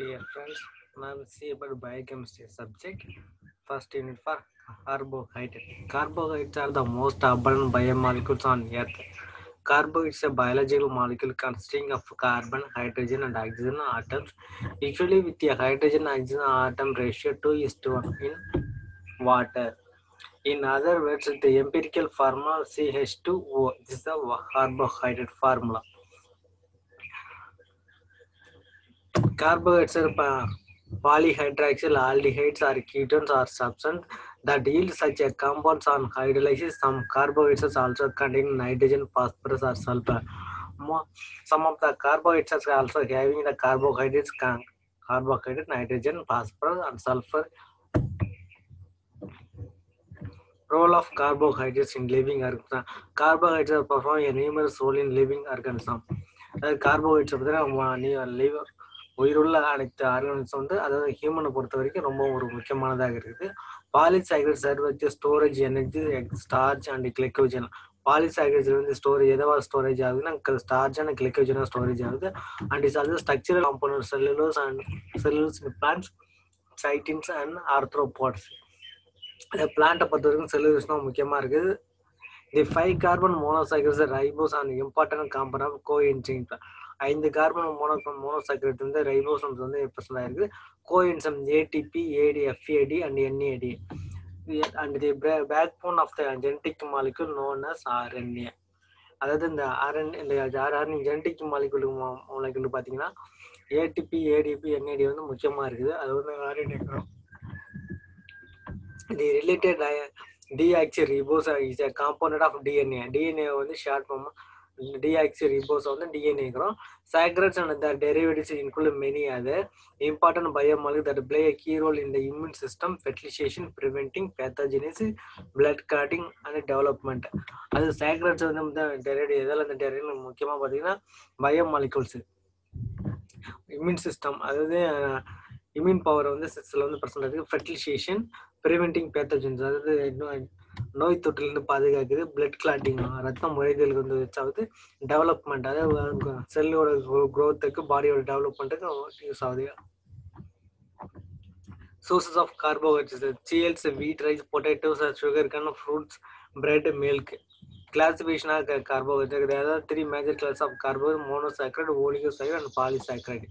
Dear friends, now we see about biochemistry subject. First unit for carbohydrate. Carbohydrates are the most abundant biomolecules on earth. Carbohydrates is a biological molecule consisting of carbon, hydrogen, and oxygen atoms, usually with a hydrogen oxygen atom ratio 2 is to 1 in water. In other words, the empirical formula CH2O. This is the carbohydrate formula. carbohydrates are polyhydroxyl aldehydes or ketones or substance that yield such a compounds on hydrolysis. Some carbohydrates also contain nitrogen, phosphorus, or sulfur. Some of the carbohydrates are also having the carbohydrates, carbohydrate, nitrogen, phosphorus, and sulfur. Role of carbohydrates in living organism. Carbohydrates perform a numerous role in living organism. carbohydrates are liver உயிருள்ள அனைத்து organism வந்து அதாவது ஹியூமனை பொறுத்த வரைக்கும் ரொம்ப ஒரு முக்கியமானதாக இருக்குது. Polysaccharide Sarvath storage energy starch and glycogen polysaccharides வந்து ஸ்டோரேஜ் எதாவது ஸ்டோரேஜ் ஆகுதுன்னா ஸ்டார்ச் அண்ட் கிளைக்கோஜனா ஸ்டோரேஜ் ஆகுது. And is also structural component cellulose and cellulose plants chitins and arthropods இந்த பிளான்ட்டை பொறுத்த வரைக்கும் செல்லுலோஸ் தான் முக்கியமாக இருக்குது. The five carbon monosaccharides ribose and important component of coenzymes ஐந்து கார்பன் மோனோ மோனோசாக்ரேட் வந்து ரைபோசம்ஸ் வந்து பிரசன்ட் ஆயிருக்கு co ATP AD FAD and NAD and the backbone of the genetic molecule known as RNA அதாவது இந்த ஆர்என் இந்த ஆர்என் genetic molecule molecule பார்த்தீங்கன்னா ஏடிபி ஏடிபி என்ஏடி வந்து முக்கியமாக இருக்குது. அது வந்து RNA the related deoxyribose is a component of DNA DNA வந்து ஷார்ட் ஃபார்ம் டிஆக்சி ரிபோஸ் வந்து டிஎன்ஏங்கிறோம் saccharides and the derivatives include many அது important biomolecules that play a key role in the immune system fertilization preventing pathogenesis blood clotting and development. அது saccharides வந்து derivative எதாவது அந்த derivative முக்கியமாக பார்த்தீங்கன்னா biomolecules immune system அதாவது immune power வந்து சிஸ்டில் வந்து பர்சன்ட் இருக்குது ஃபெர்டிலைசேஷன் ப்ரிவெண்டிங் பேத்தஜன்ஸ் அதாவது இன்னும் நோய் தொற்றிலிருந்து பாதுகாக்குது பிளட் கிளாட்டிங் ரத்தம் முறைகளுக்கு வந்து வச்சாவது டெவலப்மெண்ட் அதாவது செல்லோட க்ரோத்துக்கு பாடியோட டெவலப்மெண்ட்டுக்கு யூஸ் ஆகுது. Sources of carbohydrates cereals wheat rice potatoes sugar cane fruits bread milk கிளாசிஃபிகேஷனாக carbohydrate அதாவது three major class of carbohydrate monosaccharide oligosaccharide and polysaccharide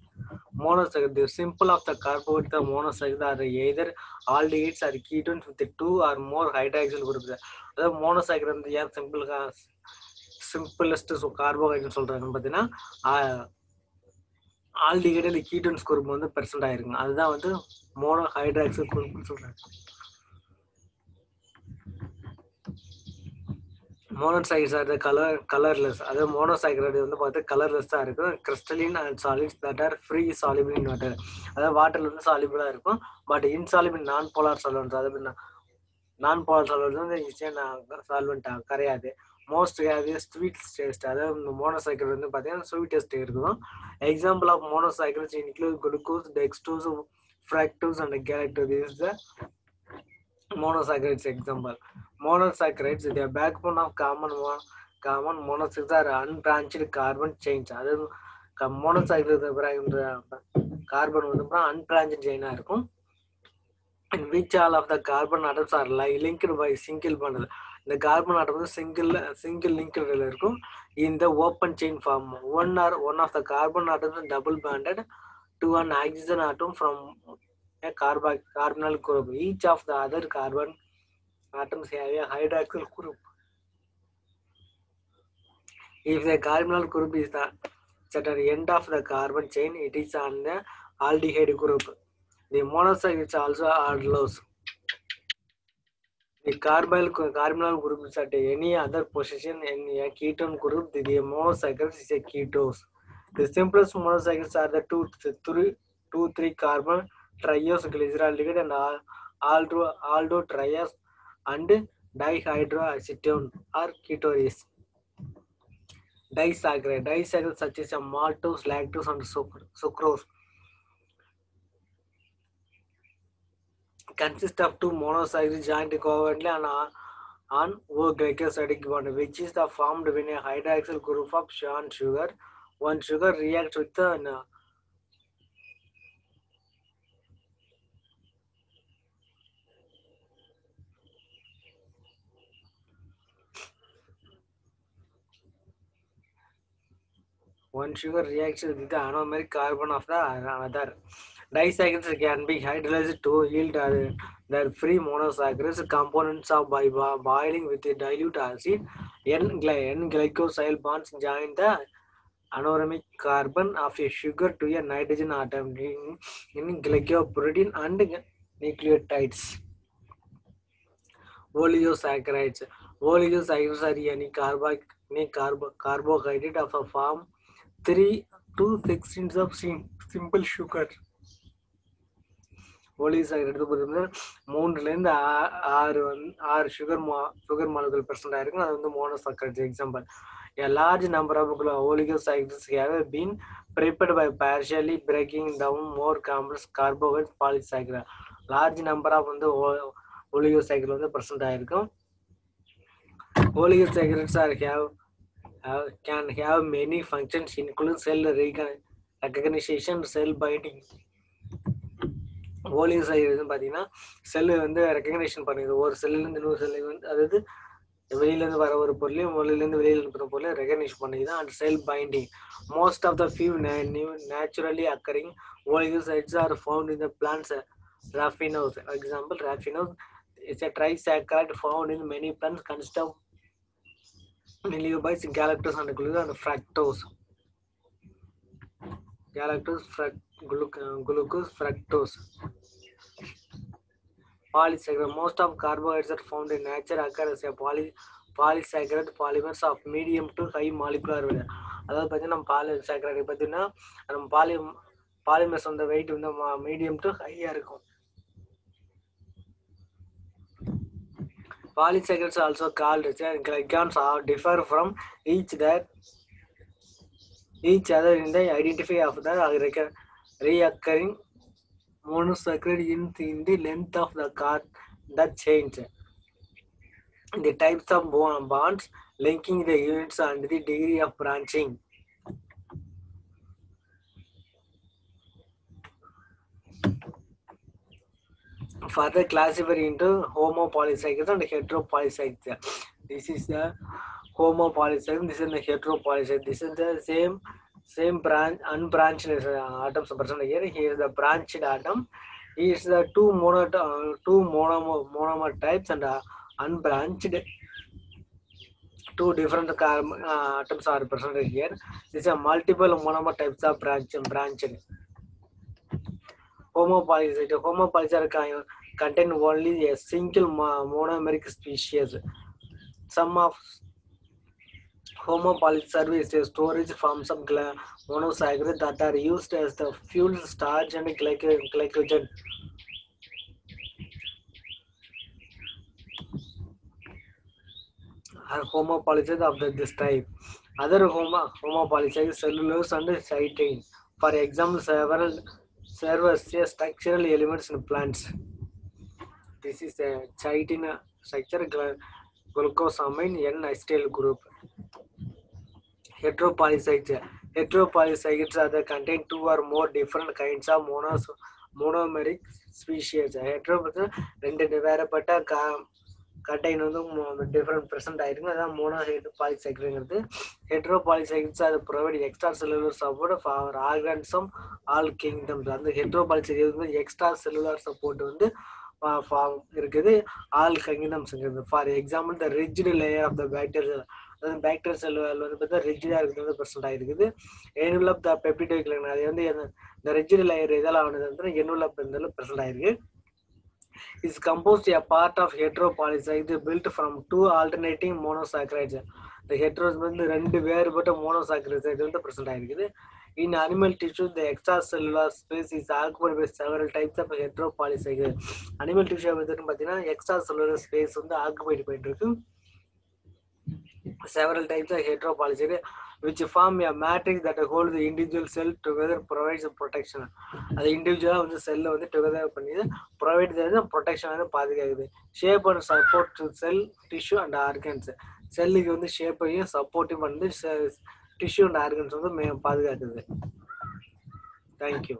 monosaccharide. The simple of the carbohydrate, the monosaccharide are either aldehydes or ketones with the two or more hydroxyl groups. அதாவது monosaccharide வந்து ஏன் simple simplest carbohydrate சொல்றாங்கன்னு பார்த்தீங்கன்னா aldehyde இல்லை ketones group வந்து percent ஆயிருக்குங்க அதுதான் வந்து மோனோ ஹைட்ராக்சல் குரூப்னு சொல்றாங்க மோனோசைட்ஸ் ஆர் கலர் கலர்லெஸ் அதாவது மோனோசைக்ரைடு வந்து பார்த்து கலர்லெஸ்ஸாக இருக்கும். Crystalline and solids that are free soluble in water அதாவது வாட்டர்ல வந்து சாலிபிளாக இருக்கும். But insoluble non polar solvents அதாவது நான் போலார் சால்வன்ஸ் வந்து ஈஸியாக சால்வெண்ட் கரையாது. மோஸ்ட் ஸ்வீட் டேஸ்ட் அதாவது மோனோசைக்கிள் வந்து பார்த்தீங்கன்னா ஸ்வீட் டேஸ்ட் இருக்கும் example of monosaccharides include glucose dextrose fructose and galactose is the monosaccharides example monosaccharides their backbone of common mon- common monosaccharides are unbranched carbon chains அதாவது monosaccharides carbon வந்து unbranched செயினா இருக்கும் and which all of the carbon atoms are lie linked by single bond இந்த carbon atom single single லிங்க்டில் இருக்கும் இந்த open chain form one or one of the carbon atoms double bonded to an oxygen atom from கார்பா carbonyl group each of the other carbon atoms have a hydroxyl group. If the carbonyl group is the at the end of the carbon chain, it is on the aldehyde group. The monoxide is also aldose. The carbonyl carbonyl group is at any other position in a ketone group. The, the monocycle is a ketose. The simplest monocycles are the two, three, two, three carbon triose glyceraldehyde and aldo aldo triose and dihydroacetone or ketones. Disaccharide, disaccharide such as maltose, lactose, and sucrose consist of two monosaccharides joined covalently and on, on O-glycosidic bond, which is the formed when a hydroxyl group of sugar. One sugar reacts with the one sugar reacts with the anomeric carbon of the other. Disaccharides can be hydrolyzed to yield uh, their free monosaccharides components of by boiling with a dilute acid. N, gly- N glycosyl bonds join the anomeric carbon of a sugar to a nitrogen atom in, in glycoprotein and nucleotides. Oligosaccharides. Oligosaccharides are any carbo carbo carbohydrate of a form 3 to 16 of sim- simple sugar. Oligosaccharide எடுத்து பார்த்தீங்கன்னா மூணுலேருந்து ஆறு வந்து ஆறு sugar மா sugar molecule percent ஆயிருக்கும் அது வந்து monosaccharides example A large number of oligosaccharides have been prepared by partially breaking down more complex carbohydrate polysaccharide. Large number of வந்து oligosaccharides வந்து present ஆயிருக்கும் oligosaccharides are have, have can have many functions including cell recognition, cell binding. ஓலியோசைடு பார்த்தீங்கன்னா cell வந்து recognition பண்ணுது. ஒரு செல்லுலேருந்து இன்னொரு cell வந்து அதாவது வெளியிலேருந்து வர ஒரு பொருளையும் வெளியிலேருந்து வெளியில் இருக்கிற பொருளையும் ரெகக்னேஷன் பண்ணுது and cell binding most of the few new naturally occurring oligosaccharides are found in the plants raffinose example raffinose it's a found in many plants consist of of milliobites, galactose and glucose and fructose. Galactose, fruct, gluc- glucose, fructose. Polysaccharide. Most of carbohydrates are found in nature occur as a poly polysaccharide polymers of medium to high molecular weight. அதாவது பார்த்தீங்கன்னா நம்ம polysaccharide பார்த்தீங்கன்னா நம்ம poly polymers வந்து weight வந்து medium to ஹையாக இருக்கும் Polysaccharides are also called as a glycans are differ from each that each other in the identity of the recur- reoccurring monosaccharide in, in the length of the car that change. The types of bonds linking the units and the degree of branching. Further classified into homopolysaccharides and heteropolysaccharides. This is the homopolysaccharide. This is the heteropolysaccharide. This is the same same branch unbranched uh, atoms present here. Here is the branched atom. Here is the two mono uh, two monomer monomer types and uh, unbranched two different carbon uh, atoms are present here. These are multiple monomer types of branch branched. Homopolysaccharide can contain only a single monomeric species. Some of homopolysaccharide is a storage forms of gla- monosaccharide that are used as the fuel, starch, and glycogen. Are homopolysaccharide of this type. Other homo, homopolysaccharide cellulose and cytine. For example, several serve as a structural elements in plants. This is a chitin structure gl- glucosamine N acetyl group. Heteropolysaccharides. Heteropolysaccharides are the contain two or more different kinds of monos monomeric species. Heteropolysaccharides ரெண்டு வேறுபட்ட கா curtain வந்து different present ஆயிருக்கும் அதான் mono hydro பாலிசைக்கிள்ங்கிறது hydro பாலிசைக்கிள்ஸ் அது provide extra cellular support for organism all kingdoms அந்த hydro பாலிசைக்கிள் வந்து எக்ஸ்ட்ரா செல்லுலர் சப்போர்ட் வந்து uh, இருக்குது. All கிங்டம்ஸ்ங்கிறது for example the rigid layer of the bacterial அதாவது பேக்டீரியா செல் வந்து பார்த்தா ரிஜிடாக இருக்கிறது வந்து ப்ரெசென்ட் ஆயிருக்குது. எனுலப் த பெப்டிடோக் அது வந்து எந்த- இந்த ரிஜிட் லேயர் இதெல்லாம் ஆனது வந்து எனுலப் இருந்தாலும் ப்ரெசென்ட் ஆயிருக்கு. Is composed a part of heteropolysaccharide built from two alternating monosaccharides. The heteros வந்து ரெண்டு வேறுபட்ட monosaccharides வந்து present ஆயிருக்குது. In animal tissue, the extracellular space is occupied by several types of heteropolysaccharide. Animal tissue வந்து பார்த்தீங்கன்னா extracellular space வந்து occupied பண்ணிட்டு இருக்கு. Several types of heteropolysaccharide which form a matrix that hold the individual cell together provides protection. அது இண்டிவிஜுவலாக வந்து செல்லை வந்து டுகெதர் பண்ணி ப்ரொவைட் ப்ரொடெக்ஷன் வந்து பாதுகாக்குது. Shape and support cell tissue and organs செல்லுக்கு வந்து ஷேப்பையும் சப்போர்ட்டையும் வந்து டிஷ்யூ அண்ட் ஆர்கன்ஸ் வந்து மே- பாதுகாக்குது. தேங்க்யூ